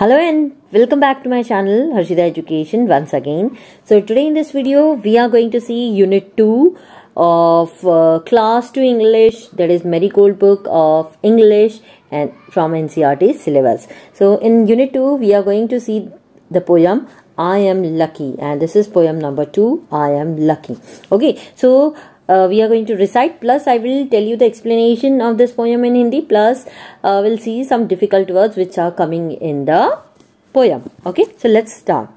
Hello and welcome back to my channel Harshida Education once again. So today in this video we are going to see unit 2 of uh, class 2 English that is Marigold book of English and from NCERT syllabus. So in unit 2 we are going to see the poem I am lucky and this is poem number 2 I am lucky. Okay so uh, we are going to recite plus I will tell you the explanation of this poem in Hindi plus uh, we'll see some difficult words which are coming in the poem. Okay, so let's start.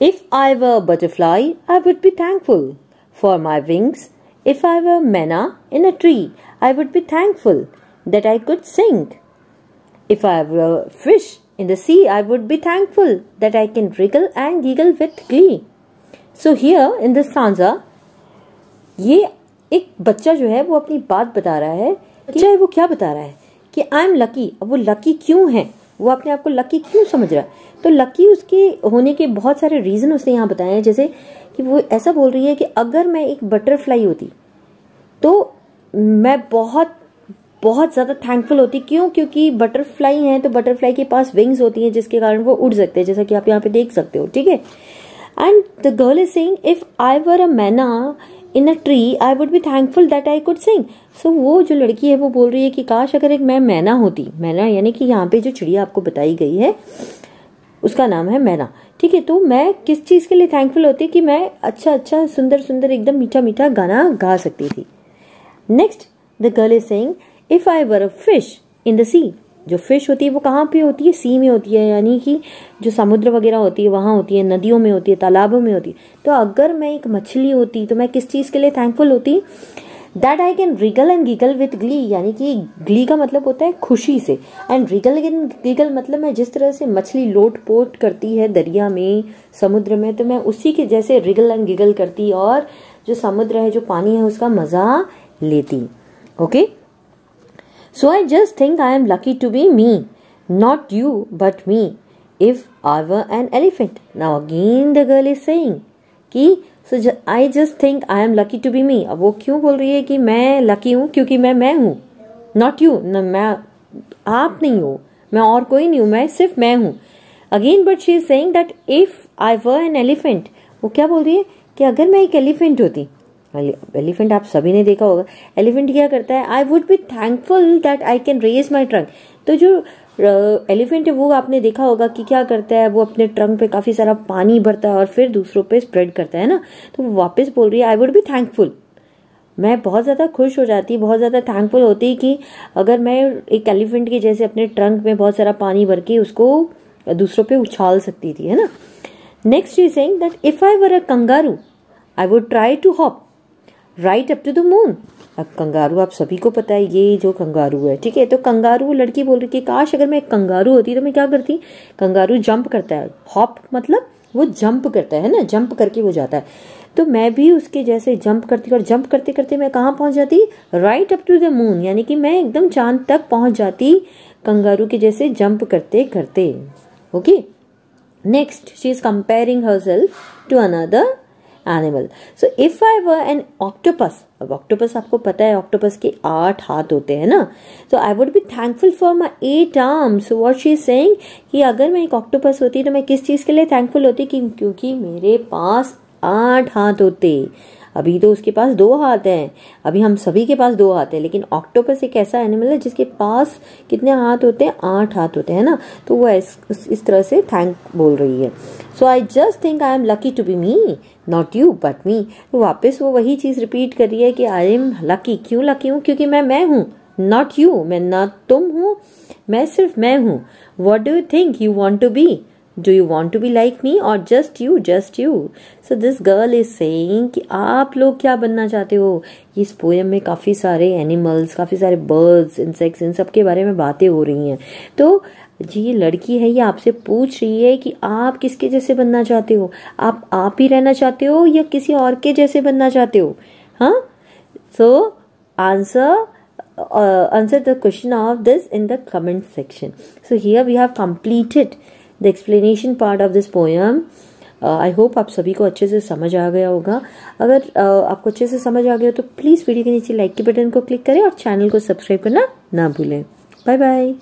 If I were a butterfly, I would be thankful for my wings. If I were manna in a tree, I would be thankful that I could sing. If I were a fish in the sea, I would be thankful that I can wriggle and giggle with glee. So here in this stanza, ये एक बच्चा जो है, वो अपनी बात बता रहा है चाहे वो क्या बता रहा है? कि आई एम लकी अब वो लकी क्यों है? वो अपने आप को लकी क्यों समझ रहा है? तो लकी उसके होने के बहुत सारे रीजन उसने यहाँ बताए हैं, जैसे कि वो ऐसा बोल रही है कि अगर मैं एक बटरफ्लाई होती तो मैं बहुत बहुत ज़्यादा थैंकफुल होती। क्यों? क्योंकि बटरफ्लाई है तो बटरफ्लाई के पास विंग्स होती हैं, जिसके कारण वो उड़ सकते हैं, जैसा कि आप यहाँ पे देख सकते हो, ठीक है? And the girl is saying if I were a myna in a tree I would be thankful that I could sing so वो जो लड़की है, वो बोल रही है कि काश अगर एक मैं मैना होती, मैना यानी कि यहाँ पे जो चिड़िया आपको बताई गई है, उसका नाम है मैना। ठीक है तो मैं किस चीज़ के लिए थैंकफुल होती, कि मैं अच्छा अच्छा सुंदर सुंदर एकदम मीठा मीठा गाना गा सकती थी। Next the girl is saying if I were a fish in the sea जो फ़िश होती है, वो कहाँ पे होती है? सी में होती है, यानी कि जो समुद्र वगैरह होती है, वहाँ होती है, नदियों में होती है, तालाबों में होती है। तो अगर मैं एक मछली होती तो मैं किस चीज़ के लिए थैंकफुल होती? That I can wriggle and giggle with glee यानी कि ग्ली का मतलब होता है खुशी से। एंड रिगल एंड गिगल मतलब मैं जिस तरह से मछली लोट पोट करती है दरिया में, समुद्र में तो मैं उसी के जैसे रिगल एंड गिगल करती और जो समुद्र है, जो पानी है, उसका मज़ा लेती। Okay okay? So I just think I am lucky to be me. Not you, but me. If I were an elephant. Now again the girl is saying कि I just think I am lucky to be me. अब वो क्यों बोल रही है कि मैं lucky हूँ क्योंकि मैं मैं हूँ नॉट यू मैं आप नहीं हो मैं और कोई नहीं हूँ मैं सिर्फ़ मैं हूँ again but she is saying that if I were an elephant वो क्या बोल रही है कि अगर मैं एक एलिफेंट होती एलिफेंट आप सभी ने देखा होगा। एलिफेंट क्या करता है? I would be thankful that I can raise my trunk तो जो एलिफेंट है, वो आपने देखा होगा कि क्या करता है? वो अपने ट्रंक पे काफ़ी सारा पानी भरता है और फिर दूसरों पे स्प्रेड करता है ना? तो वो वापस बोल रही है आई वुड बी थैंकफुल मैं बहुत ज़्यादा खुश हो जाती बहुत ज़्यादा थैंकफुल होती कि अगर मैं एक एलिफेंट के जैसे अपने ट्रंक में बहुत सारा पानी भर के उसको दूसरों पे उछाल सकती थी, है ना? Next is saying that if I were a kangaroo I would try to hop right up to the moon अब कंगारू, आप सभी को पता है, ये जो कंगारू है, ठीक है? तो कंगारू, लड़की बोल रही कि काश अगर मैं कंगारू होती तो मैं क्या करती? कंगारू जंप करता है। हॉप मतलब वो जंप करता है ना? जंप करके वो जाता है। तो मैं भी उसके जैसे जंप करती और जंप करते करते मैं कहाँ पहुँच जाती? Right up to the moon यानी कि मैं एकदम चाँद तक पहुँच जाती कंगारू के जैसे जंप करते करते। Okay next she is comparing herself to another animal so if I were an octopus अब ऑक्टोपस आपको पता है ऑक्टोपस के आठ हाथ होते हैं ना? So I would be thankful for my eight arms what she saying कि अगर मैं एक ऑक्टोपस होती तो मैं किस चीज़ के लिए थैंकफुल होती? कि क्योंकि मेरे पास आठ हाथ होते। अभी तो उसके पास दो हाथ हैं। अभी हम सभी के पास दो हाथ हैं लेकिन ऑक्टोपस एक ऐसा एनिमल है जिसके पास कितने हाथ होते हैं? आठ हाथ होते हैं ना? तो वो इस, इस तरह से थैंक बोल रही है। So I just think I am lucky to be me not you but me वापस वो वही चीज़ रिपीट कर रही है कि आई एम लकी क्यों लकी हूँ? क्योंकि मैं मैं हूँ. नॉट यू मैं ना तुम हूँ. मैं सिर्फ़ मैं हूँ. What do you think you want to be do you want to be like me और just you just you so this girl is saying कि आप लोग क्या बनना चाहते हो? इस पोएम में काफ़ी सारे एनिमल्स काफ़ी सारे बर्ड्स इंसेक्ट्स इन सब के बारे में बातें हो रही हैं. तो जी ये लड़की है ये आपसे पूछ रही है कि आप किसके जैसे बनना चाहते हो? आप आप ही रहना चाहते हो या किसी और के जैसे बनना चाहते हो? हाँ? So answer answer the question of this in the comment section so here we have completed the explanation part of this poem I hope आप सभी को अच्छे से समझ आ गया होगा। अगर uh, आपको अच्छे से समझ आ गया तो प्लीज़ वीडियो के नीचे लाइक के बटन को क्लिक करें और चैनल को सब्सक्राइब करना ना भूलें। Bye bye